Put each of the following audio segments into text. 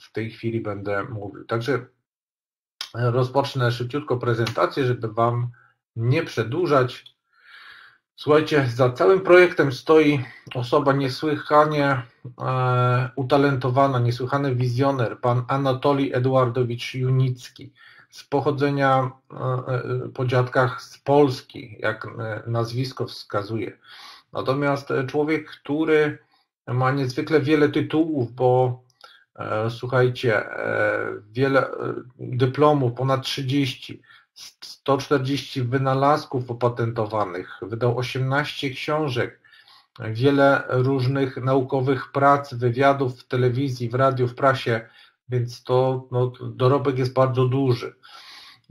w tej chwili będę mówił. Także rozpocznę szybciutko prezentację, żeby Wam nie przedłużać. Słuchajcie, za całym projektem stoi osoba niesłychanie e, utalentowana, niesłychany wizjoner, pan Anatolij Eduardowicz Junicki, z pochodzenia e, e, po dziadkach z Polski, jak e, nazwisko wskazuje. Natomiast człowiek, który ma niezwykle wiele tytułów, bo e, słuchajcie, e, wiele dyplomów, ponad 30, 140 wynalazków opatentowanych, wydał 18 książek, wiele różnych naukowych prac, wywiadów w telewizji, w radiu, w prasie, więc to no, dorobek jest bardzo duży.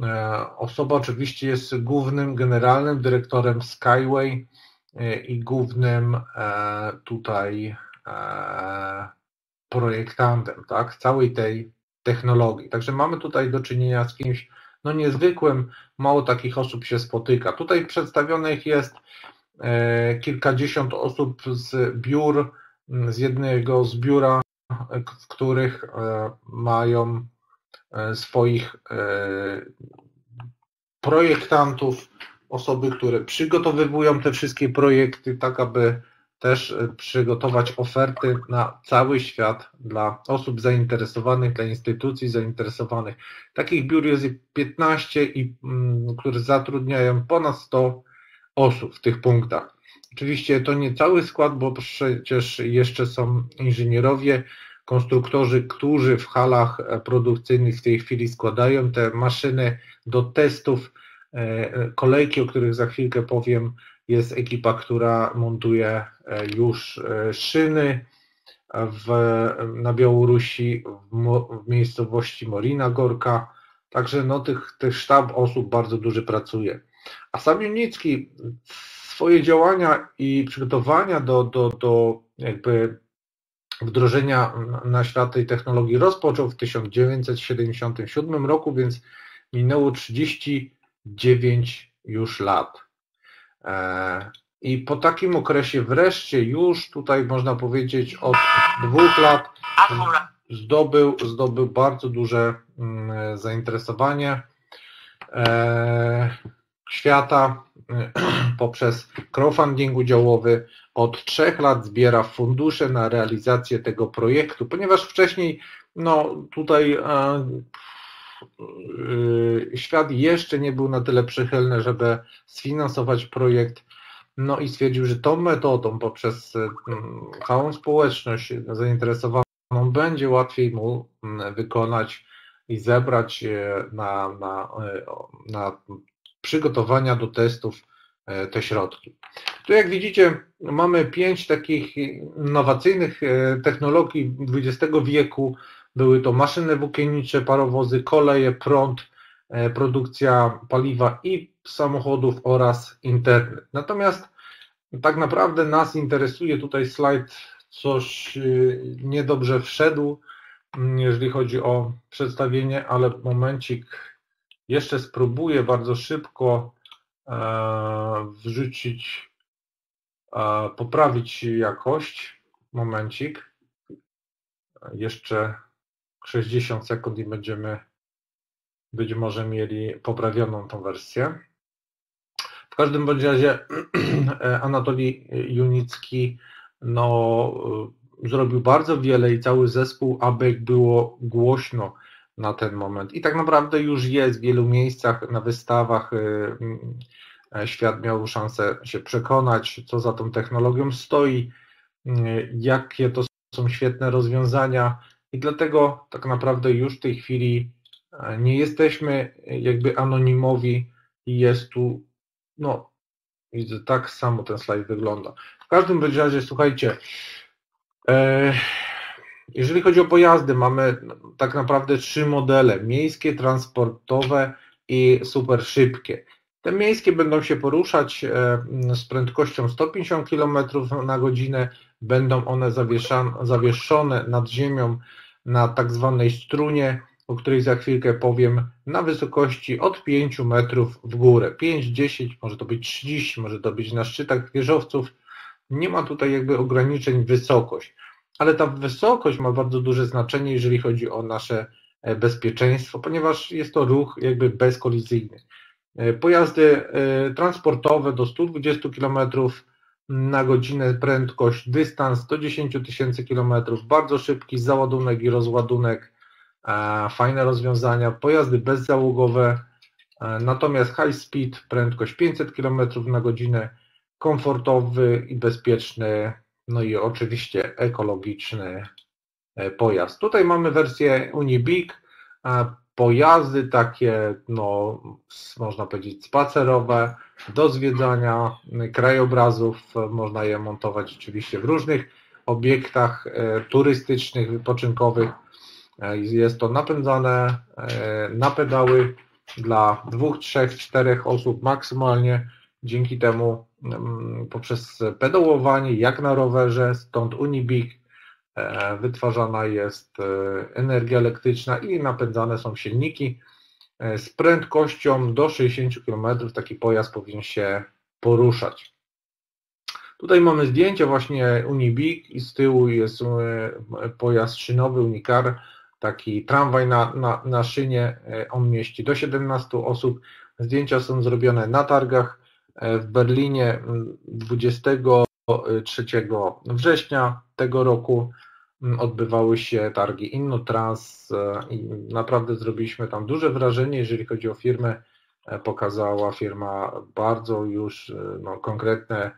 E, osoba oczywiście jest głównym generalnym dyrektorem Skyway e, i głównym e, tutaj projektantem tak, całej tej technologii. Także mamy tutaj do czynienia z kimś no niezwykłym, mało takich osób się spotyka. Tutaj przedstawionych jest e, kilkadziesiąt osób z biur, z jednego z biura, w których e, mają e, swoich projektantów, osoby, które przygotowywują te wszystkie projekty, tak aby też e, przygotować oferty na cały świat dla osób zainteresowanych, dla instytucji zainteresowanych. Takich biur jest 15, i, mm, które zatrudniają ponad 100 osób w tych punktach. Oczywiście to nie cały skład, bo przecież jeszcze są inżynierowie, konstruktorzy, którzy w halach e, produkcyjnych w tej chwili składają te maszyny do testów, e, kolejki, o których za chwilkę powiem, jest ekipa, która montuje e, już e, szyny w, na Białorusi, w, w miejscowości Morina Gorka. Także no, tych, tych sztab osób bardzo duży pracuje. A sam Junicki swoje działania i przygotowania do, do, do jakby wdrożenia na świat tej technologii rozpoczął w 1977 roku, więc minęło 39 już lat. E, I po takim okresie wreszcie już tutaj można powiedzieć od dwóch lat zdobył, zdobył bardzo duże mm, zainteresowanie e, świata poprzez crowdfunding udziałowy. Od trzech lat zbiera fundusze na realizację tego projektu, ponieważ wcześniej no tutaj e, świat jeszcze nie był na tyle przychylny, żeby sfinansować projekt. No i stwierdził, że tą metodą, poprzez y, całą społeczność zainteresowaną, będzie łatwiej mu mm, wykonać i zebrać na, na, na przygotowania do testów te środki. Tu jak widzicie mamy pięć takich innowacyjnych technologii XX wieku, były to maszyny włókiennicze, parowozy, koleje, prąd, e, produkcja paliwa i samochodów oraz internet. Natomiast tak naprawdę nas interesuje tutaj slajd, coś e, niedobrze wszedł, mm, jeżeli chodzi o przedstawienie, ale momencik jeszcze spróbuję bardzo szybko e, wrzucić, poprawić jakość. Momencik. Jeszcze 60 sekund i będziemy być może mieli poprawioną tą wersję. W każdym bądź razie Anatolii Junicki no, zrobił bardzo wiele i cały zespół ABEK było głośno na ten moment. I tak naprawdę już jest w wielu miejscach, na wystawach. Y, y, świat miał szansę się przekonać, co za tą technologią stoi, y, jakie to są świetne rozwiązania, i dlatego tak naprawdę już w tej chwili e, nie jesteśmy jakby anonimowi i jest tu, no, widzę, tak samo ten slajd wygląda. W każdym razie, słuchajcie, e, jeżeli chodzi o pojazdy, mamy tak naprawdę trzy modele, miejskie, transportowe i super szybkie. Te miejskie będą się poruszać e, z prędkością 150 km na godzinę, będą one zawieszone nad ziemią na tak zwanej strunie, o której za chwilkę powiem, na wysokości od 5 metrów w górę. 5, 10, może to być 30, może to być na szczytach wieżowców. Nie ma tutaj jakby ograniczeń wysokość. ale ta wysokość ma bardzo duże znaczenie, jeżeli chodzi o nasze bezpieczeństwo, ponieważ jest to ruch jakby bezkolizyjny. Pojazdy transportowe do 120 km na godzinę prędkość, dystans do 10 tysięcy kilometrów, bardzo szybki załadunek i rozładunek, e, fajne rozwiązania, pojazdy bezzałogowe, e, natomiast high speed, prędkość 500 km na godzinę, komfortowy i bezpieczny, no i oczywiście ekologiczny e, pojazd. Tutaj mamy wersję Unibig, pojazdy takie, no, można powiedzieć, spacerowe, do zwiedzania krajobrazów. Można je montować oczywiście w różnych obiektach e, turystycznych, wypoczynkowych. E, jest to napędzane e, na pedały dla dwóch, trzech, czterech osób maksymalnie. Dzięki temu mm, poprzez pedałowanie, jak na rowerze, stąd Unibik, wytwarzana jest energia elektryczna i napędzane są silniki E, z prędkością do 60 km taki pojazd powinien się poruszać. Tutaj mamy zdjęcie właśnie Unibik i z tyłu jest e, pojazd szynowy Unicar, taki tramwaj na, na, na szynie, e, on mieści do 17 osób. Zdjęcia są zrobione na targach w Berlinie 23 września tego roku. Mm, odbywały się targi InnoTrans e, i naprawdę zrobiliśmy tam duże wrażenie, jeżeli chodzi o firmę. E, pokazała firma bardzo już e, no, konkretne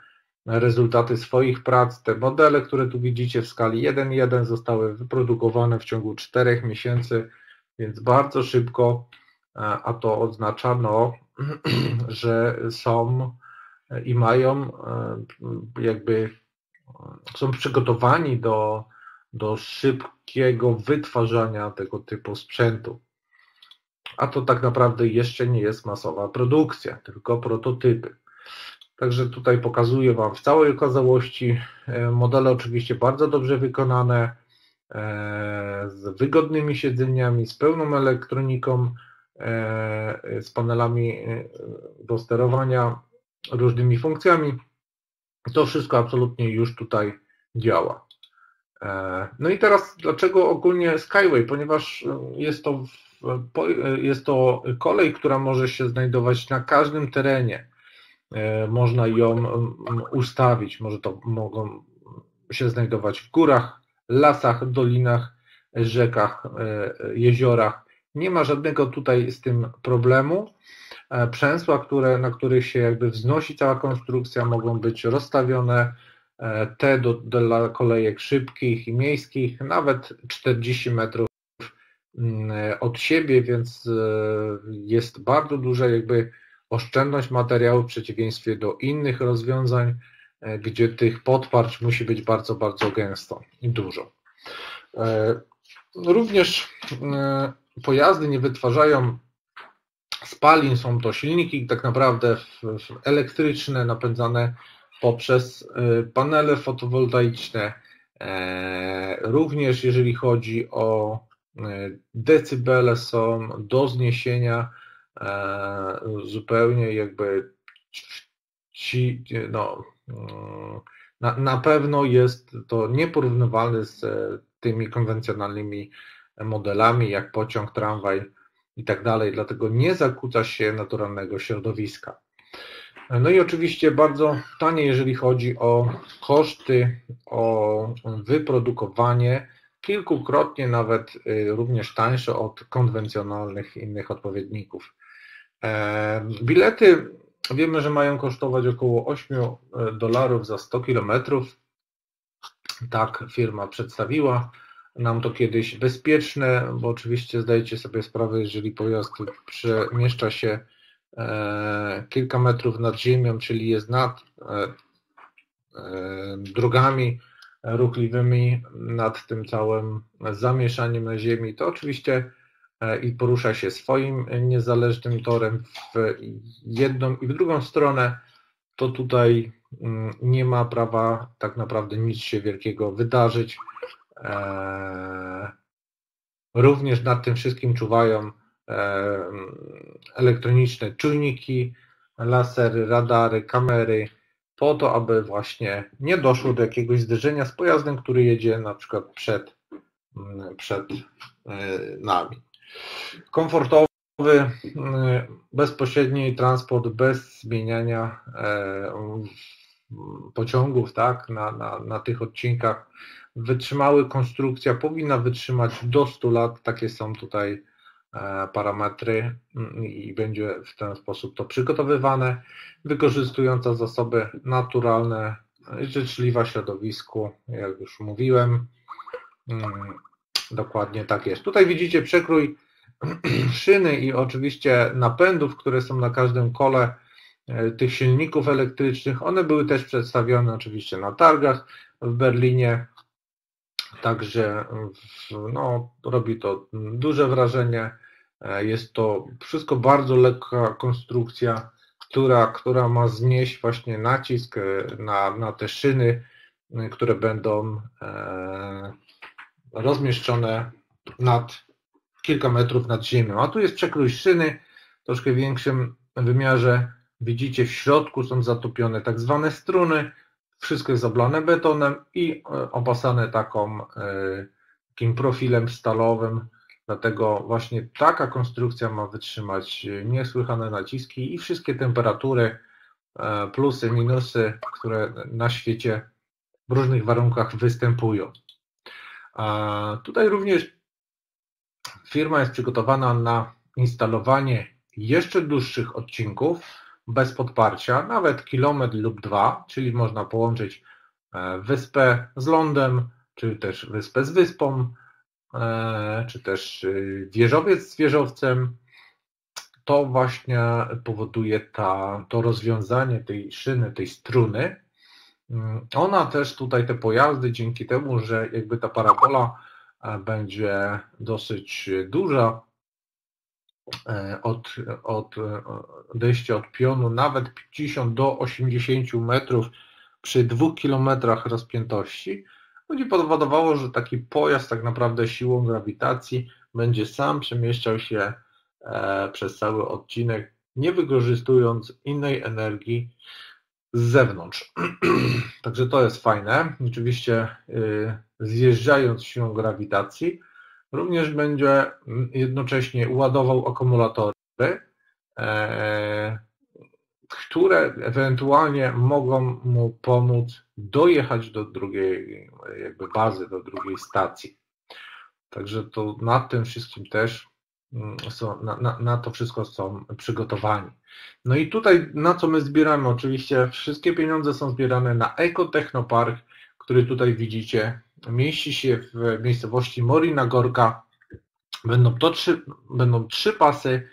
rezultaty swoich prac. Te modele, które tu widzicie w skali 1.1 zostały wyprodukowane w ciągu 4 miesięcy, więc bardzo szybko, a to oznacza, no, że są i mają jakby są przygotowani do do szybkiego wytwarzania tego typu sprzętu. A to tak naprawdę jeszcze nie jest masowa produkcja, tylko prototypy. Także tutaj pokazuję Wam w całej okazałości e, modele oczywiście bardzo dobrze wykonane, e, z wygodnymi siedzeniami, z pełną elektroniką, e, z panelami do sterowania, różnymi funkcjami. To wszystko absolutnie już tutaj działa. E, no i teraz dlaczego ogólnie Skyway? Ponieważ e, jest to, e, jest to kolej, która może się znajdować na każdym terenie. Można ją ustawić, może to mogą się znajdować w górach, lasach, dolinach, rzekach, jeziorach. Nie ma żadnego tutaj z tym problemu. Przęsła, które, na których się jakby wznosi cała konstrukcja, mogą być rozstawione te do, dla kolejek szybkich i miejskich, nawet 40 metrów mm, od siebie, więc e, jest bardzo duża jakby oszczędność materiału w przeciwieństwie do innych rozwiązań, e, gdzie tych podparć musi być bardzo, bardzo gęsto i dużo. Również pojazdy nie wytwarzają spalin, są to silniki tak naprawdę elektryczne, napędzane poprzez y, panele fotowoltaiczne. E, również jeżeli chodzi o y, decybele są do zniesienia e, zupełnie jakby ci, no, mm, na, na pewno jest to nieporównywalne z tymi konwencjonalnymi modelami jak pociąg, tramwaj i tak dalej, dlatego nie zakłóca się naturalnego środowiska. No i oczywiście bardzo tanie, jeżeli chodzi o koszty, o wyprodukowanie, kilkukrotnie nawet y, również tańsze od konwencjonalnych innych odpowiedników. E, bilety wiemy, że mają kosztować około 8 e, dolarów za 100 kilometrów. Tak firma przedstawiła nam to kiedyś bezpieczne, bo oczywiście zdajecie sobie sprawę, jeżeli pojazd przemieszcza się kilka metrów nad ziemią, czyli jest nad e, e, drogami ruchliwymi, nad tym całym zamieszaniem na ziemi, to oczywiście i porusza się swoim niezależnym torem w jedną i w drugą stronę, to tutaj mm, nie ma prawa tak naprawdę nic się wielkiego wydarzyć. Również nad tym wszystkim czuwają elektroniczne czujniki, lasery, radary, kamery, po to, aby właśnie nie doszło do jakiegoś zderzenia z pojazdem, który jedzie na przykład przed, przed nami. Komfortowy, bezpośredni transport bez zmieniania pociągów tak, na, na, na tych odcinkach. Wytrzymały konstrukcja powinna wytrzymać do 100 lat. Takie są tutaj e, parametry mm, i będzie w ten sposób to przygotowywane, wykorzystująca zasoby naturalne, życzliwa środowisku, jak już mówiłem. Mm, dokładnie tak jest. Tutaj widzicie przekrój szyny i oczywiście napędów, które są na każdym kole E, tych silników elektrycznych. One były też przedstawione oczywiście na targach w Berlinie. Także no, robi to duże wrażenie. E, jest to wszystko bardzo lekka konstrukcja, która, która ma znieść właśnie nacisk e, na, na te szyny, które będą rozmieszczone nad kilka metrów nad ziemią. A tu jest przekrój szyny troszkę większym wymiarze Widzicie, w środku są zatopione tak zwane struny, wszystko jest oblane betonem i e, opasane taką, e, takim profilem stalowym. Dlatego właśnie taka konstrukcja ma wytrzymać niesłychane naciski i wszystkie temperatury, e, plusy, minusy, które na świecie w różnych warunkach występują. Tutaj również firma jest przygotowana na instalowanie jeszcze dłuższych odcinków, bez podparcia, nawet kilometr lub dwa, czyli można połączyć e, wyspę z lądem, czy też wyspę z wyspą, e, czy też e, wieżowiec z wieżowcem. To właśnie powoduje ta, to rozwiązanie tej szyny, tej struny. Mm, ona też tutaj, te pojazdy, dzięki temu, że jakby ta parabola będzie dosyć duża, od, od odejścia od pionu nawet 50 do 80 metrów przy dwóch kilometrach rozpiętości, będzie powodowało, że taki pojazd tak naprawdę siłą grawitacji będzie sam przemieszczał się e, przez cały odcinek, nie wykorzystując innej energii z zewnątrz. Także to jest fajne. Oczywiście zjeżdżając siłą grawitacji, Również będzie jednocześnie ładował akumulatory, e, które ewentualnie mogą mu pomóc dojechać do drugiej jakby bazy, do drugiej stacji. Także to nad tym wszystkim też mm, są, na, na, na, to wszystko są przygotowani. No i tutaj na co my zbieramy? Oczywiście wszystkie pieniądze są zbierane na Ekotechnopark, który tutaj widzicie mieści się w miejscowości Morina Gorka. Będą to trzy, będą trzy pasy.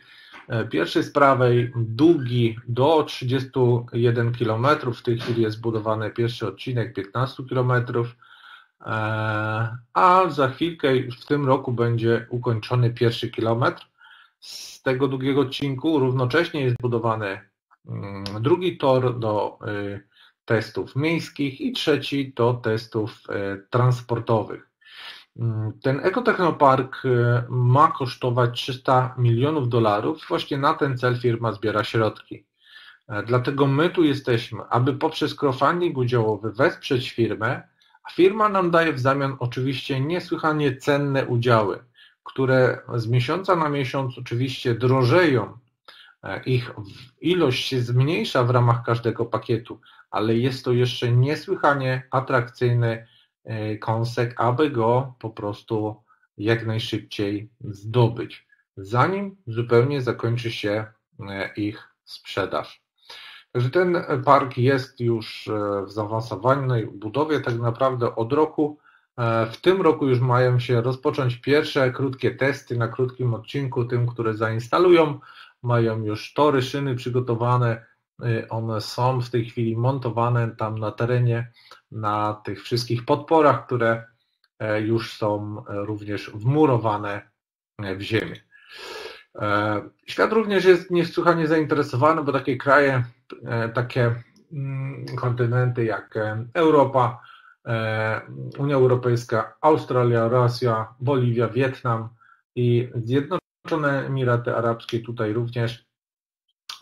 E, pierwszy z prawej, długi do 31 km. W tej chwili jest zbudowany pierwszy odcinek 15 km. E, a za chwilkę, w tym roku będzie ukończony pierwszy kilometr z tego długiego odcinku. Równocześnie jest budowany mm, drugi tor do y, testów miejskich i trzeci do testów e, transportowych. Mm, ten ekotechnopark e, ma kosztować 300 milionów dolarów. Właśnie na ten cel firma zbiera środki. E, dlatego my tu jesteśmy, aby poprzez crowdfunding udziałowy wesprzeć firmę, a firma nam daje w zamian oczywiście niesłychanie cenne udziały, które z miesiąca na miesiąc oczywiście drożeją. Ich ilość się zmniejsza w ramach każdego pakietu, ale jest to jeszcze niesłychanie atrakcyjny e, kąsek, aby go po prostu jak najszybciej zdobyć, zanim zupełnie zakończy się e, ich sprzedaż. Także ten park jest już e, w zaawansowanej budowie tak naprawdę od roku. W tym roku już mają się rozpocząć pierwsze krótkie testy na krótkim odcinku, tym, które zainstalują. Mają już tory, szyny przygotowane, Y, one są w tej chwili montowane tam na terenie, na tych wszystkich podporach, które e, już są e, również wmurowane e, w ziemię. Świat również jest niesłychanie zainteresowany, bo takie kraje, takie mm, kontynenty jak Europa, Unia Europejska, Australia, Rosja, Boliwia, Wietnam i Zjednoczone Emiraty Arabskie tutaj również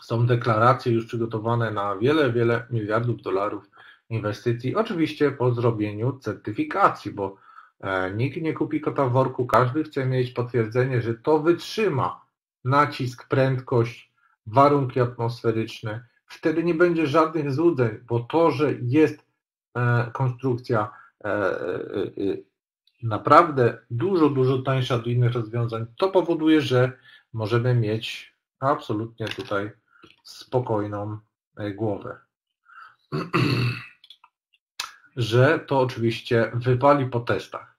Są deklaracje już przygotowane na wiele, wiele miliardów dolarów inwestycji, oczywiście po zrobieniu certyfikacji, bo e, nikt nie kupi kota w worku, każdy chce mieć potwierdzenie, że to wytrzyma nacisk, prędkość, warunki atmosferyczne. Wtedy nie będzie żadnych złudzeń, bo to, że jest e, konstrukcja naprawdę dużo, dużo tańsza od innych rozwiązań, to powoduje, że możemy mieć absolutnie tutaj spokojną e, głowę. Że to oczywiście wypali po testach.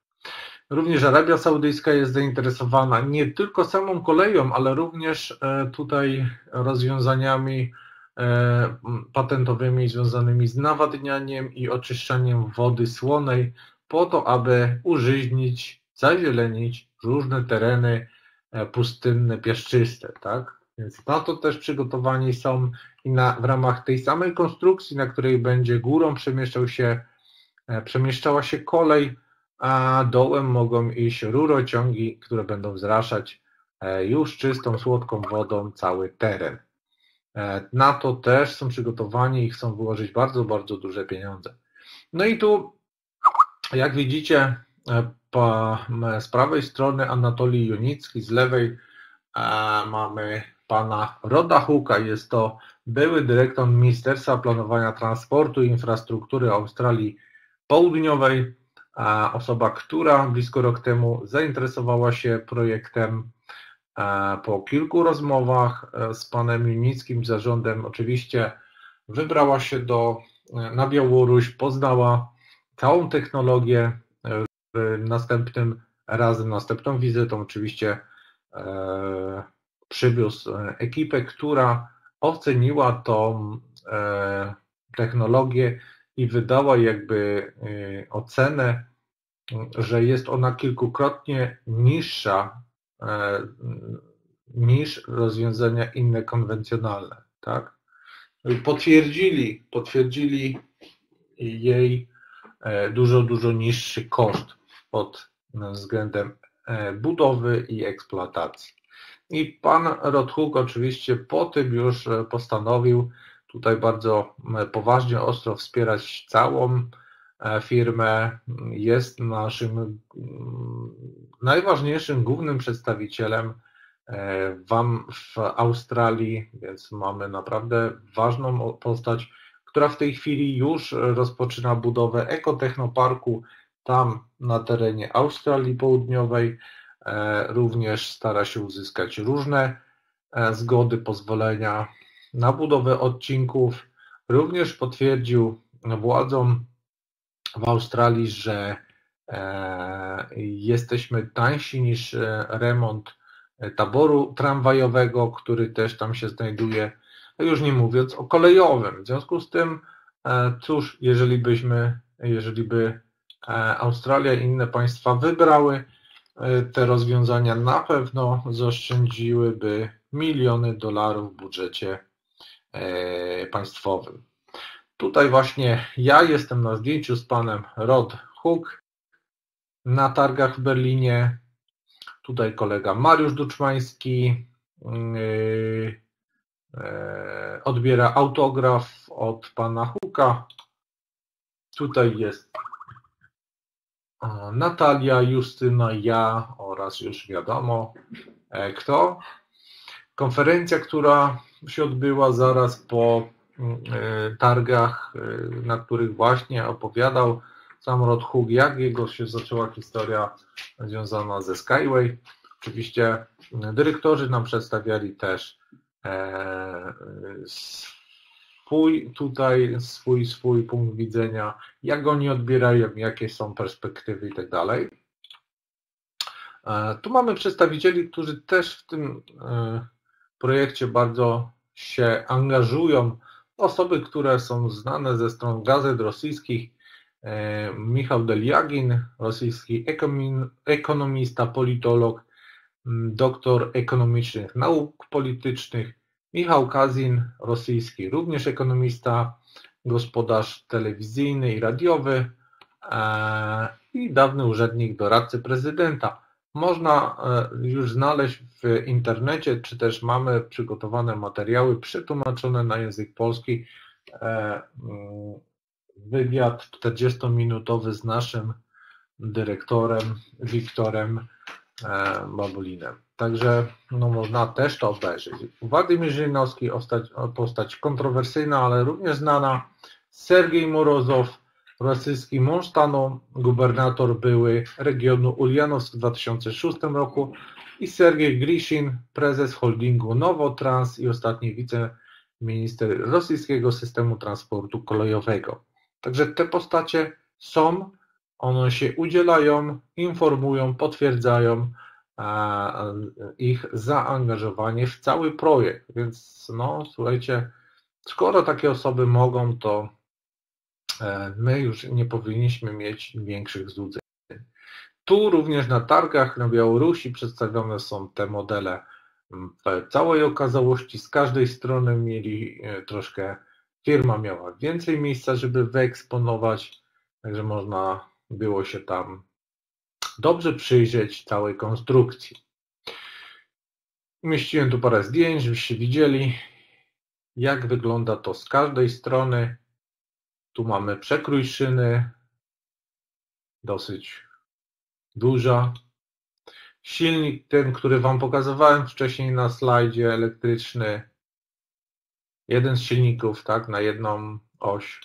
Również Arabia Saudyjska jest zainteresowana nie tylko samą koleją, ale również e, tutaj rozwiązaniami e, patentowymi związanymi z nawadnianiem i oczyszczaniem wody słonej, po to, aby użyźnić, zazielenić różne tereny pustynne, piaszczyste, tak? Więc na to też przygotowani są i na, w ramach tej samej konstrukcji, na której będzie górą przemieszczał się, e, przemieszczała się kolej, a dołem mogą iść rurociągi, które będą zraszać e, już czystą, słodką wodą cały teren. E, na to też są przygotowani i chcą wyłożyć bardzo, bardzo duże pieniądze. No i tu, jak widzicie, po, z prawej strony Anatolii Junicki, z lewej mamy pana Roda Huka. Jest to były dyrektor Ministerstwa Planowania Transportu i Infrastruktury Australii Południowej, osoba, która blisko rok temu zainteresowała się projektem po kilku rozmowach e, z panem Junickim, zarządem oczywiście wybrała się do, e, na Białoruś, poznała całą technologię, e, następnym razem, następną wizytą oczywiście przywiózł e, ekipę, która oceniła tą e, technologię i wydała jakby e, ocenę, że jest ona kilkukrotnie niższa niż rozwiązania inne konwencjonalne, tak? Potwierdzili, potwierdzili jej dużo, dużo niższy koszt pod względem budowy i eksploatacji. I pan Rothuk oczywiście po tym już e, postanowił tutaj bardzo e, poważnie, ostro wspierać całą e, firmę. Jest naszym najważniejszym, głównym przedstawicielem wam w Australii, więc mamy naprawdę ważną postać, która w tej chwili już rozpoczyna budowę ekotechnoparku tam na terenie Australii Południowej. E, również stara się uzyskać różne e, zgody, pozwolenia na budowę odcinków. Również potwierdził władzom w Australii, że e, jesteśmy tańsi niż remont taboru tramwajowego, który też tam się znajduje, już nie mówiąc o kolejowym. W związku z tym, cóż, jeżeli byśmy, jeżeli by Australia i inne państwa wybrały E, te rozwiązania na pewno zaoszczędziłyby miliony dolarów w budżecie e, państwowym. Tutaj właśnie ja jestem na zdjęciu z panem Rod Hook na targach w Berlinie. Tutaj kolega Mariusz Duczmański e, odbiera autograf od pana Huka. Tutaj jest Natalia, Justyna, ja oraz już wiadomo e, kto. Konferencja, która się odbyła zaraz po mm, e, targach, e, na których właśnie opowiadał sam Rod Hug, jak jego się zaczęła historia związana ze Skyway. Oczywiście dyrektorzy nam przedstawiali też swój tutaj, swój, swój punkt widzenia, jak oni odbierają, jakie są perspektywy i tak dalej. E, tu mamy przedstawicieli, którzy też w tym e, projekcie bardzo się angażują. Osoby, które są znane ze stron gazet rosyjskich. E, Michał Deliagin, rosyjski ekonomista, politolog, doktor ekonomicznych nauk politycznych, Michał Kazin, rosyjski również ekonomista, gospodarz telewizyjny i radiowy e, i dawny urzędnik doradcy prezydenta. można e, już znaleźć w internecie, czy też mamy przygotowane materiały przetłumaczone na język polski. E, mm, wywiad 40-minutowy z naszym dyrektorem Wiktorem Babulinem. Także no, można też to obejrzeć. Władimir Żyrinowski, postać, postać kontrowersyjna, ale również znana. Sergiej Morozow, rosyjski mąż stanu, gubernator były regionu Ulianowsk w 2006 roku i Sergiej Grishin, prezes holdingu Nowotrans i ostatni wiceminister rosyjskiego systemu transportu kolejowego. Także te postacie są, one się udzielają, informują, potwierdzają ich zaangażowanie w cały projekt. Więc no, słuchajcie, skoro takie osoby mogą, to e, my już nie powinniśmy mieć większych złudzeń. Tu również na targach na Białorusi przedstawione są te modele w całej okazałości. Z każdej strony mieli e, troszkę, firma miała więcej miejsca, żeby wyeksponować, także można było się tam dobrze przyjrzeć całej konstrukcji. Umieściłem tu parę zdjęć, żebyście widzieli, jak wygląda to z każdej strony. Tu mamy przekrój szyny, dosyć duża. Silnik ten, który Wam pokazywałem wcześniej na slajdzie, elektryczny. Jeden z silników, tak, na jedną oś.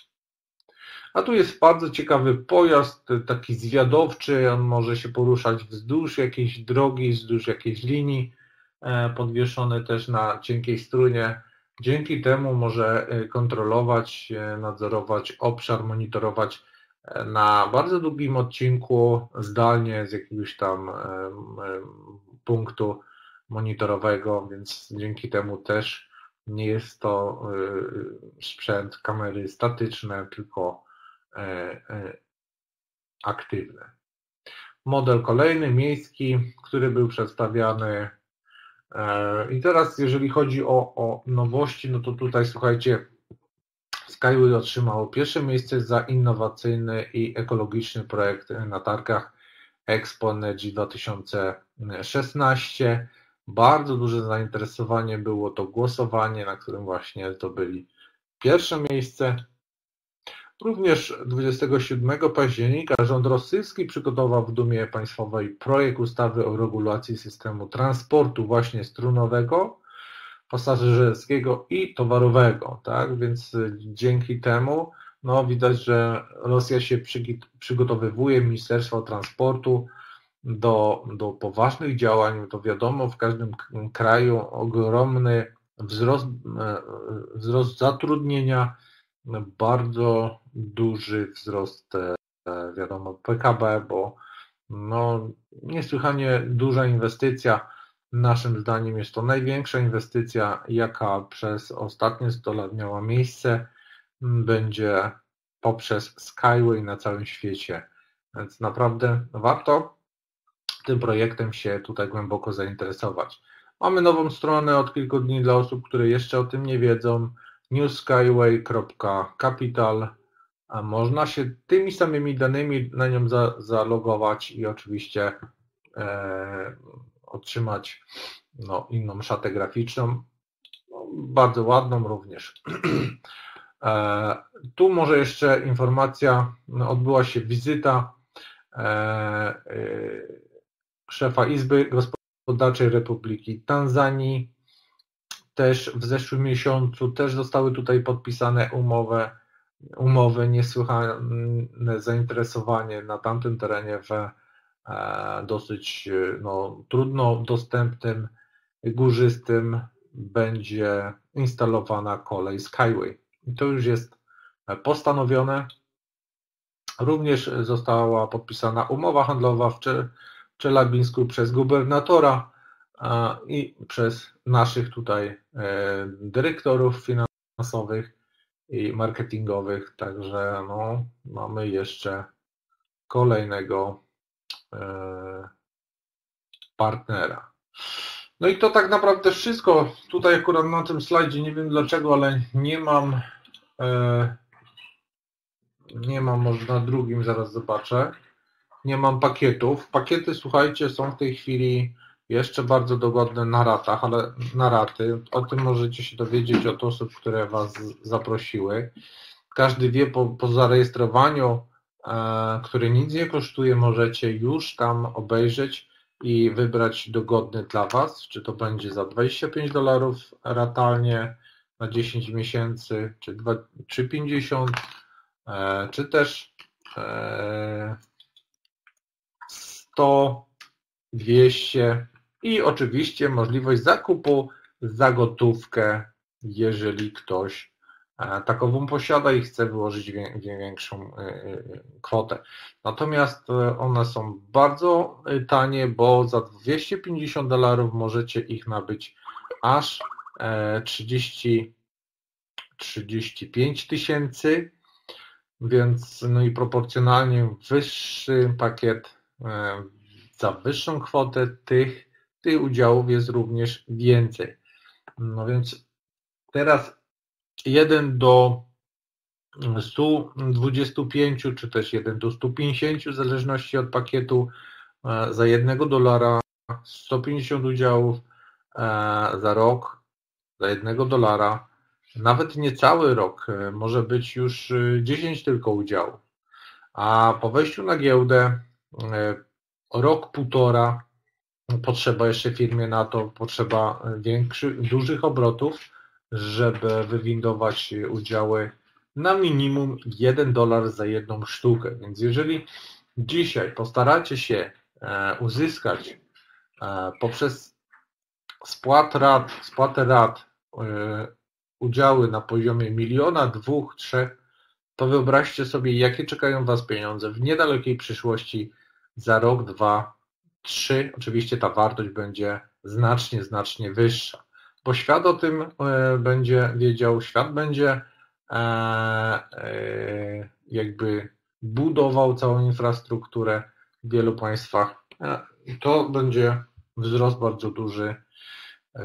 A tu jest bardzo ciekawy pojazd, taki zwiadowczy, on może się poruszać wzdłuż jakiejś drogi, wzdłuż jakiejś linii, e, podwieszony też na cienkiej strunie. Dzięki temu może e, kontrolować, e, nadzorować obszar, monitorować na bardzo długim odcinku zdalnie z jakiegoś tam punktu monitorowego, więc dzięki temu też nie jest to sprzęt kamery statyczne, tylko aktywne. Model kolejny, miejski, który był przedstawiany. E, I teraz, jeżeli chodzi o, o nowości, no to tutaj słuchajcie, Skyway otrzymało pierwsze miejsce za innowacyjny i ekologiczny projekt na targach Expo Energy 2016. Bardzo duże zainteresowanie było to głosowanie, na którym właśnie zdobyli pierwsze miejsce. Również 27 października rząd rosyjski przygotował w Dumie Państwowej projekt ustawy o regulacji systemu transportu właśnie strunowego, pasażerskiego i towarowego. Tak? Więc dzięki temu no, widać, że Rosja się przygotowywuje, Ministerstwo Transportu do, do poważnych działań. To wiadomo, w każdym kraju ogromny wzrost, e, wzrost zatrudnienia, bardzo duży wzrost, wiadomo, PKB, bo no, niesłychanie duża inwestycja. Naszym zdaniem jest to największa inwestycja, jaka przez ostatnie 100 lat miała miejsce. Będzie poprzez Skyway na całym świecie. Więc naprawdę warto tym projektem się tutaj głęboko zainteresować. Mamy nową stronę od kilku dni dla osób, które jeszcze o tym nie wiedzą newskyway.capital. Można się tymi samymi danymi na nią za, zalogować i oczywiście e, otrzymać no, inną szatę graficzną, no, bardzo ładną również. E, tu może jeszcze informacja, no, odbyła się wizyta e, e szefa Izby Gospodarczej Republiki Tanzanii. Też w zeszłym miesiącu też zostały tutaj podpisane umowy, umowy niesłychane zainteresowanie na tamtym terenie w e, dosyć no, trudno dostępnym, górzystym będzie instalowana kolej Skyway. I to już jest postanowione. Również została podpisana umowa handlowa w Czelabińsku przez gubernatora i przez naszych tutaj e, dyrektorów finansowych i marketingowych, także no, mamy jeszcze kolejnego e, partnera. No i to tak naprawdę wszystko. Tutaj akurat na tym slajdzie nie wiem dlaczego, ale nie mam e, nie mam, może na drugim zaraz zobaczę. nie mam pakietów. Pakiety, słuchajcie, są w tej chwili jeszcze bardzo dogodne na ratach, ale na raty. O tym możecie się dowiedzieć od osób, które Was zaprosiły. Każdy wie po, po zarejestrowaniu, e, które nic nie kosztuje, możecie już tam obejrzeć i wybrać dogodny dla Was, czy to będzie za 25 dolarów ratalnie na 10 miesięcy, czy, 2, czy 50, e, czy też e, 100, 200 i oczywiście możliwość zakupu za gotówkę, jeżeli ktoś e, takową posiada i chce wyłożyć większą e, e, kwotę. Natomiast one są bardzo tanie, bo za 250 dolarów możecie ich nabyć aż 30, 35 tysięcy, więc no i proporcjonalnie wyższy pakiet za wyższą kwotę tych tych udziałów jest również więcej. No więc teraz 1 do 125 czy też 1 do 150 w zależności od pakietu e, za 1 dolara 150 udziałów e, za rok za 1 dolara nawet nie cały rok e, może być już 10 tylko udziałów a po wejściu na giełdę rok, półtora potrzeba jeszcze firmie na to, potrzeba większych, dużych obrotów, żeby wywindować udziały na minimum 1 dolar za jedną sztukę. Więc jeżeli dzisiaj postaracie się e, uzyskać e, poprzez spłat rat, spłatę rat e, udziały na poziomie miliona, dwóch, trzech, to wyobraźcie sobie, jakie czekają Was pieniądze w niedalekiej przyszłości za rok, dwa, 3 oczywiście ta wartość będzie znacznie, znacznie wyższa, bo świat o tym e, będzie wiedział, świat będzie e, e, jakby budował całą infrastrukturę w wielu państwach. To będzie wzrost bardzo duży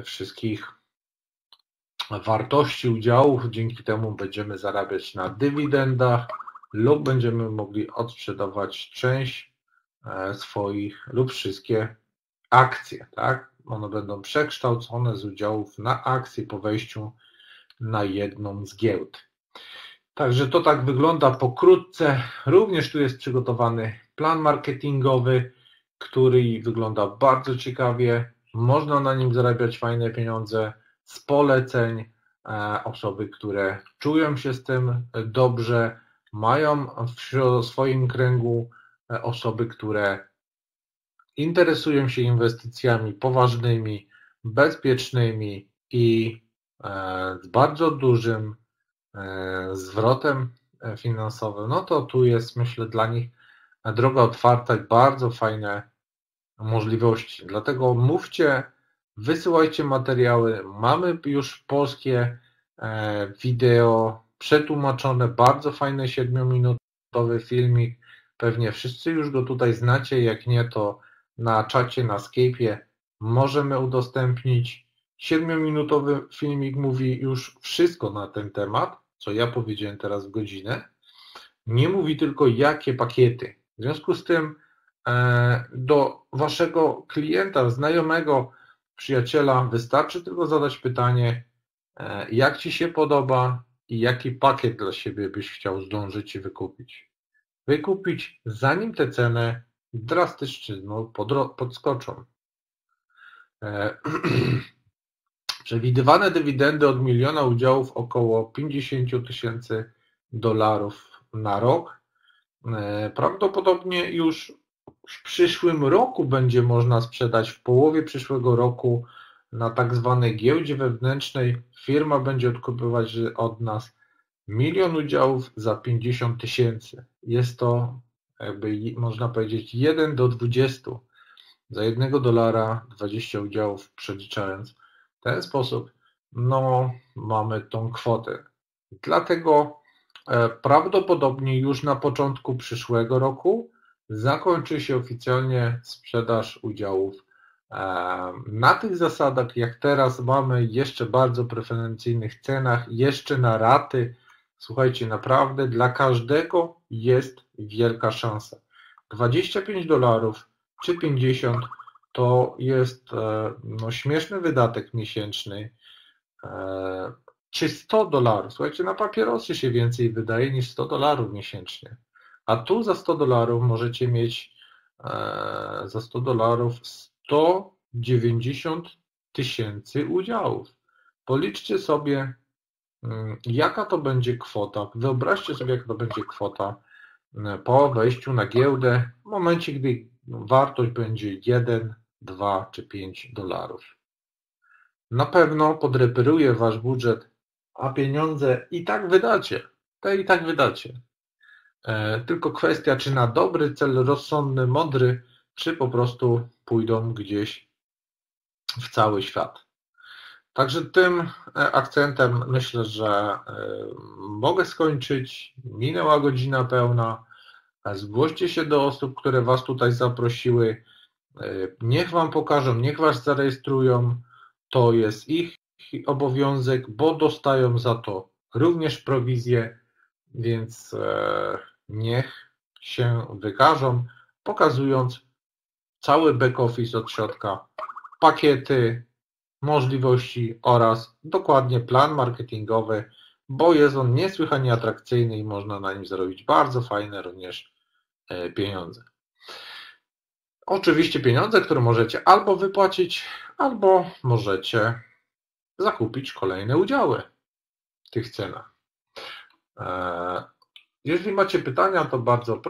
wszystkich wartości udziałów. Dzięki temu będziemy zarabiać na dywidendach lub będziemy mogli odsprzedawać część swoich lub wszystkie akcje, tak? One będą przekształcone z udziałów na akcje po wejściu na jedną z giełd. Także to tak wygląda pokrótce. Również tu jest przygotowany plan marketingowy, który wygląda bardzo ciekawie. Można na nim zarabiać fajne pieniądze z poleceń. E, osoby, które czują się z tym dobrze, mają w swoim kręgu E, osoby, które interesują się inwestycjami poważnymi, bezpiecznymi i e, z bardzo dużym e, zwrotem finansowym, no to tu jest, myślę, dla nich droga otwarta i bardzo fajne możliwości. Dlatego mówcie, wysyłajcie materiały. Mamy już polskie wideo przetłumaczone, bardzo fajny 7-minutowy filmik Pewnie wszyscy już go tutaj znacie, jak nie to na czacie, na Skype'ie możemy udostępnić. Siedmiominutowy filmik mówi już wszystko na ten temat, co ja powiedziałem teraz w godzinę. Nie mówi tylko jakie pakiety. W związku z tym e, do waszego klienta, znajomego, przyjaciela wystarczy tylko zadać pytanie, e, jak ci się podoba i jaki pakiet dla siebie byś chciał zdążyć i wykupić wykupić, zanim te ceny drastycznie no, podskoczą. E, przewidywane dywidendy od miliona udziałów około 50 tysięcy dolarów na rok. E, prawdopodobnie już w przyszłym roku będzie można sprzedać w połowie przyszłego roku na tak zwanej giełdzie wewnętrznej. Firma będzie odkupywać od nas Milion udziałów za 50 tysięcy. Jest to, jakby można powiedzieć, 1 do 20. Za jednego dolara 20 udziałów przeliczając. W ten sposób no, mamy tą kwotę. Dlatego e, prawdopodobnie już na początku przyszłego roku zakończy się oficjalnie sprzedaż udziałów e, na tych zasadach, jak teraz mamy, jeszcze bardzo preferencyjnych cenach, jeszcze na raty Słuchajcie, naprawdę dla każdego jest wielka szansa. 25 dolarów czy 50 to jest e, no, śmieszny wydatek miesięczny. E, czy 100 dolarów? Słuchajcie, na papierosy się więcej wydaje niż 100 dolarów miesięcznie. A tu za 100 dolarów możecie mieć e, za 100 dolarów 190 tysięcy udziałów. Policzcie sobie, jaka to będzie kwota. Wyobraźcie sobie, jaka to będzie kwota po wejściu na giełdę w momencie, gdy wartość będzie 1, 2 czy 5 dolarów. Na pewno podreperuje Wasz budżet, a pieniądze i tak wydacie. Te i tak wydacie. E, tylko kwestia, czy na dobry cel, rozsądny, mądry, czy po prostu pójdą gdzieś w cały świat. Także tym e, akcentem myślę, że e, mogę skończyć. Minęła godzina pełna. Zgłoście się do osób, które Was tutaj zaprosiły. Niech Wam pokażą, niech Was zarejestrują. To jest ich obowiązek, bo dostają za to również prowizję, więc niech się wykażą, pokazując cały back office od środka, pakiety, możliwości oraz dokładnie plan marketingowy, bo jest on niesłychanie atrakcyjny i można na nim zarobić bardzo fajne również e, pieniądze. Oczywiście pieniądze, które możecie albo wypłacić, albo możecie zakupić kolejne udziały w tych cenach. E, jeżeli macie pytania, to bardzo proszę.